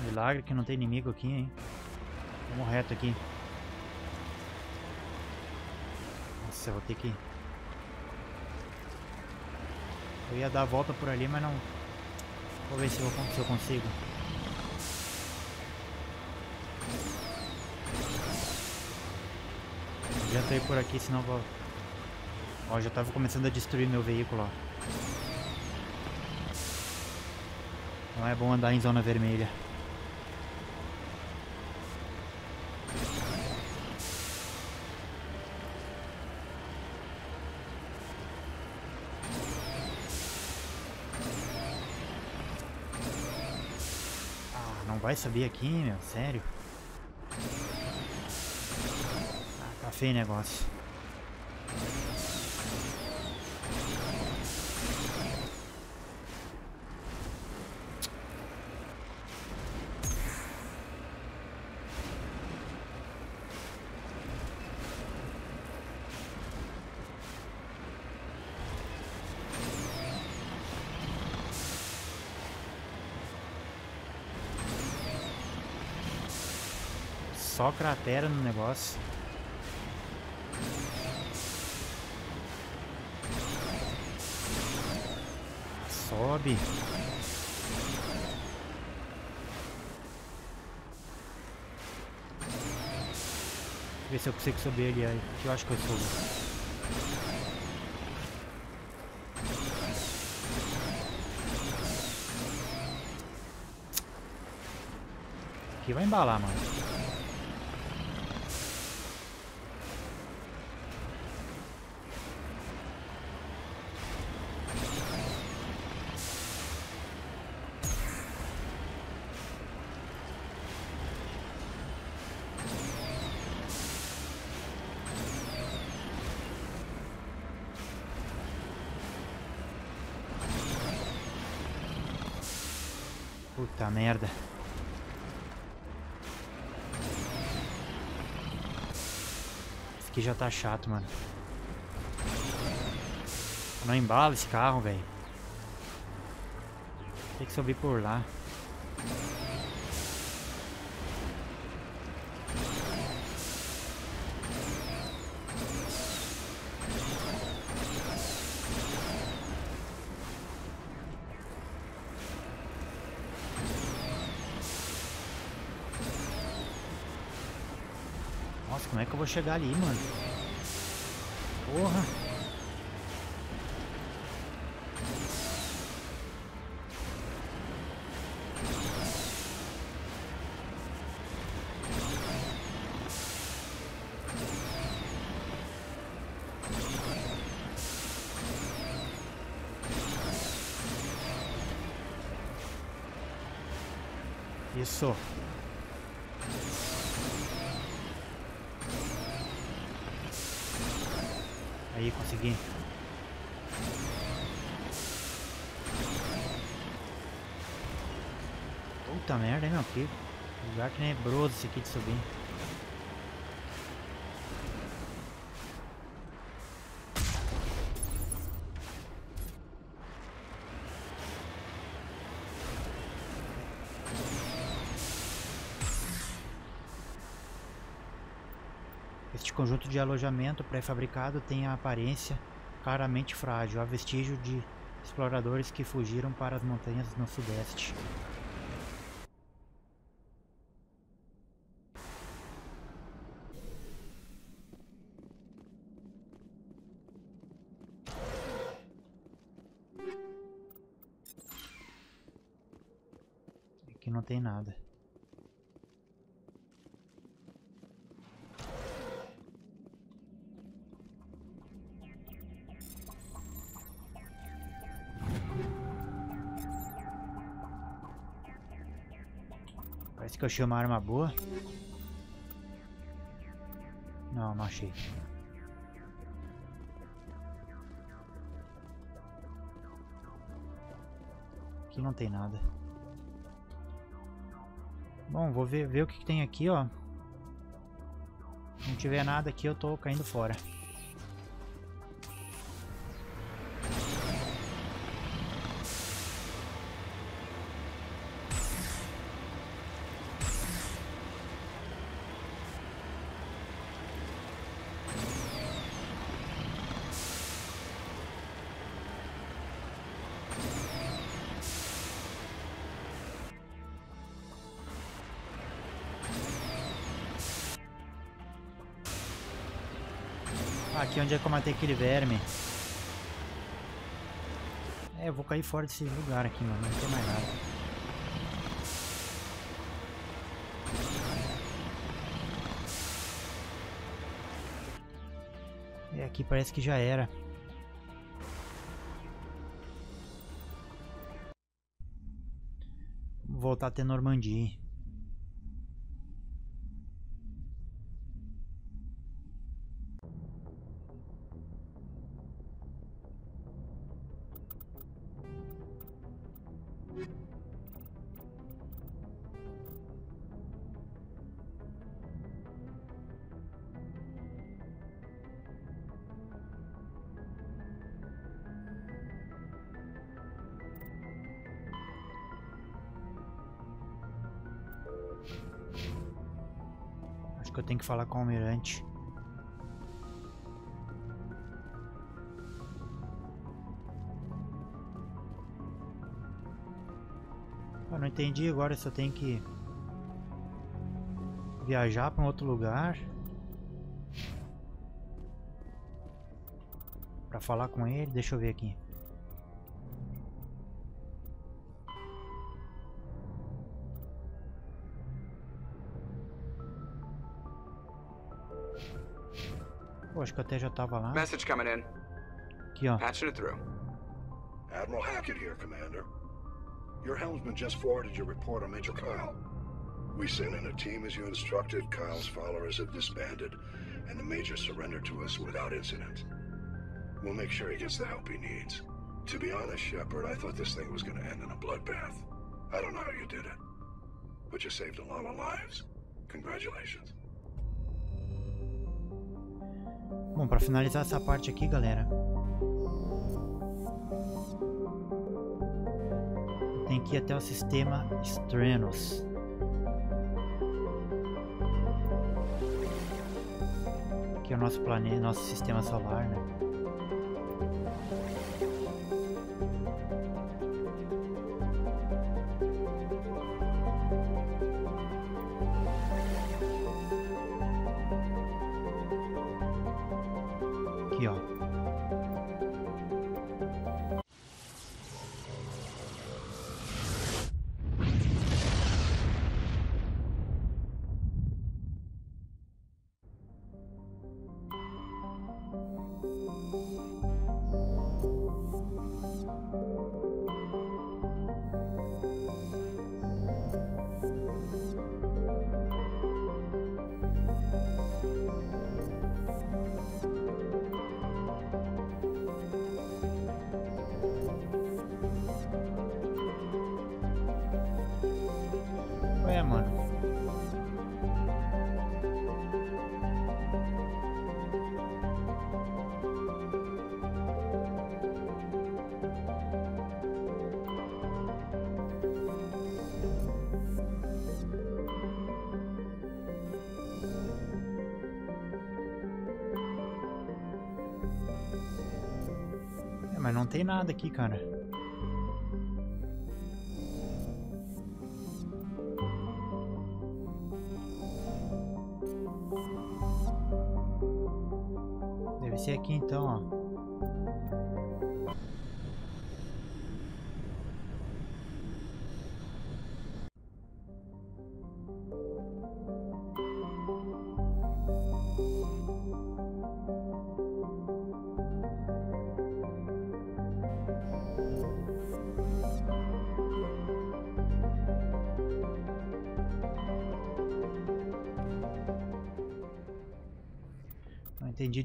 Milagre que não tem inimigo aqui, hein? Vamos reto aqui. Nossa, eu vou ter que... Eu ia dar a volta por ali, mas não... Vou ver se eu, se eu consigo. Não adianta ir por aqui, senão vou... Ó, já tava começando a destruir meu veículo, ó. Não é bom andar em zona vermelha. vai subir aqui, meu, sério. Ah, tá feio o negócio. só cratera no negócio. Sobe. Ver se eu consigo subir ali aí. Eu acho que eu subo. Aqui vai embalar, mano. já tá chato, mano. Não embala esse carro, velho. Tem que subir por lá. Nossa, como é que eu vou chegar ali, mano? Porra. Isso. aqui. Lugar que nebroso é esse aqui de subir. Este conjunto de alojamento pré-fabricado tem a aparência claramente frágil, há vestígio de exploradores que fugiram para as montanhas no sudeste. não tem nada. Parece que eu achei uma arma boa. Não, não achei. Aqui não tem nada. Bom, vou ver, ver o que, que tem aqui, ó. Se não tiver nada aqui, eu tô caindo fora. aqui onde é que eu matei aquele verme. É, eu vou cair fora desse lugar aqui, mano. Não tem mais nada. E é, aqui parece que já era. Vou voltar até Normandia. que falar com o almirante. Eu não entendi agora se eu tenho que viajar para um outro lugar para falar com ele. Deixa eu ver aqui. acho que até já tava lá. Message coming in. Aqui, ó. Patching it through. Admiral Hackett here, Commander. Your helmsman just forwarded your report on Major Kyle. We sent in a team as you instructed. Kyle's followers have disbanded, and the Major surrendered to us without incident. We'll make sure he gets the help he needs. To be honest, Shepard, I thought this thing was going to end in a bloodbath. I don't know how you did it, but you saved a lot of lives. Congratulations. Bom, para finalizar essa parte aqui, galera, tem que ir até o sistema Strenos. Que é o nosso planeta, nosso sistema solar, né? mas não tem nada aqui, cara. Deve ser aqui então, ó.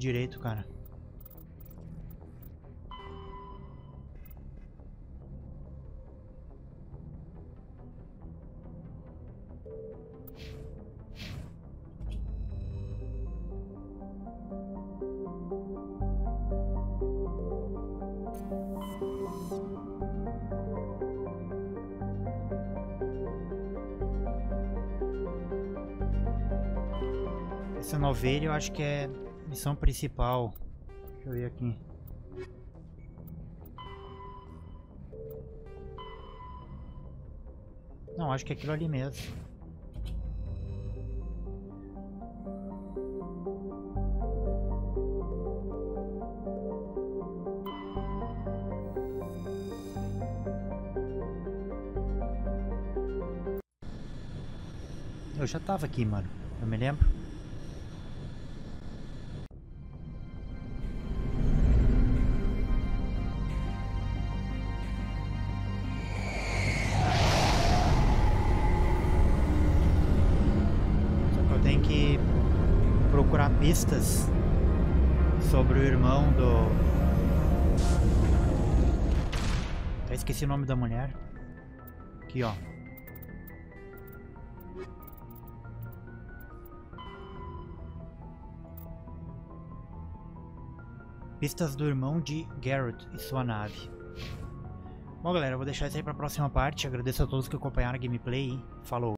direito, cara. Essa novelha eu acho que é Missão principal. Deixa eu ver aqui. Não, acho que é aquilo ali mesmo. Eu já tava aqui, mano. Eu me lembro. Pistas sobre o irmão do. Até esqueci o nome da mulher. Aqui, ó. Pistas do irmão de Garrett e sua nave. Bom, galera, eu vou deixar isso aí pra próxima parte. Agradeço a todos que acompanharam a gameplay. Falou!